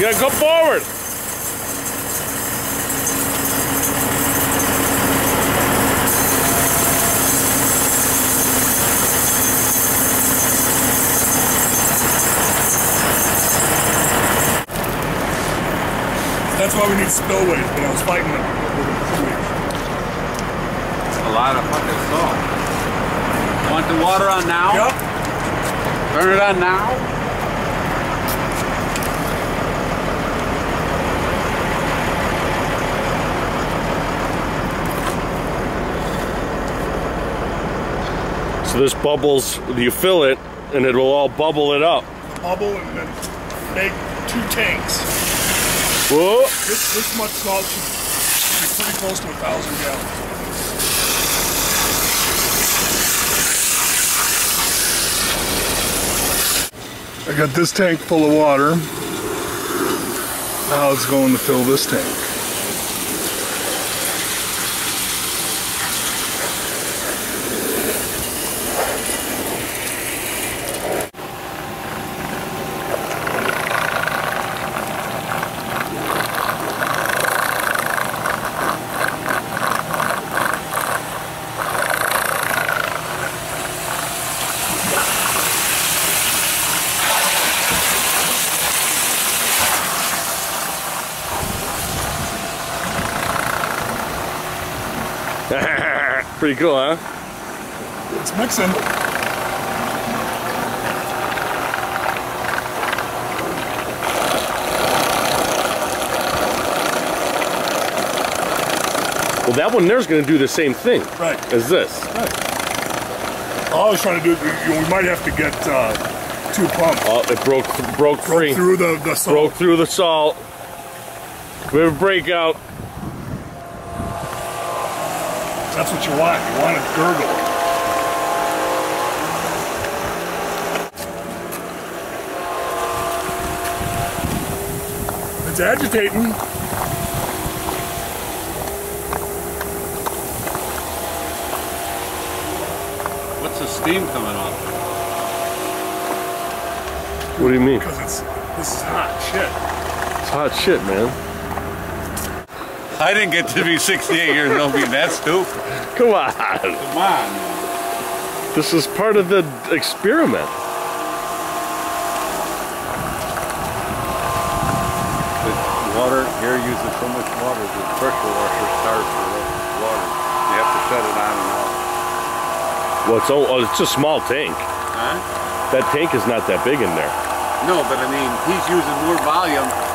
Then go forward. That's why we need spillways, but I was fighting them. A lot of fucking salt. Want the water on now? Yep. Turn it on now? So this bubbles, you fill it, and it will all bubble it up. Bubble and then make two tanks. Whoa! This, this much salt should be pretty close to a thousand gallons. I got this tank full of water. Now it's going to fill this tank. Pretty cool, huh? It's mixing. Well, that one there's going to do the same thing Right. as this. All I was trying to do, you know, we might have to get uh, two pumps. Oh, it broke broke free. Broke through the, the salt. broke through the salt. We have a breakout. That's what you want. You want it gurgle. It's agitating. What's the steam coming off? What do you mean? Because it's this is hot shit. It's hot shit, man. I didn't get to be 68 years old being that stupid. Come on. Come on. This is part of the experiment. The water here uses so much water, the pressure washer starts with water. You have to shut it on and off. Well, it's, oh, oh, it's a small tank. Huh? That tank is not that big in there. No, but I mean, he's using more volume